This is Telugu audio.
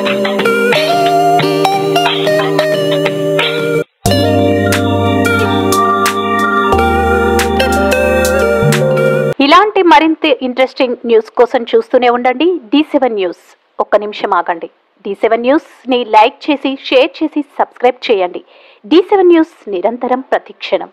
ఇలాంటి మరింత ఇంట్రెస్టింగ్ న్యూస్ కోసం చూస్తూనే ఉండండి. డి సెవెన్ న్యూస్ ఒక్క నిమిషం ఆగండి. డి సెవెన్ న్యూస్ని లైక్ చేసి షేర్ చేసి సబ్స్క్రైబ్ చేయండి. డి సెవెన్ న్యూస్ నిరంతరం ప్రతిక్షణం